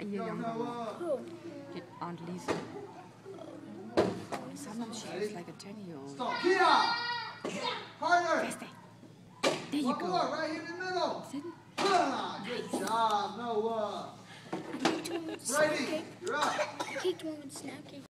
a year No, younger. Noah. Who? Your Aunt Lisa. Sometimes she is like a 10 year old. Stop. Kia. Harder. There you One go. more, right here in the middle. Sit. Ah, Good job, Noah. I kicked one with Brady, you're up. I kicked one with snapping.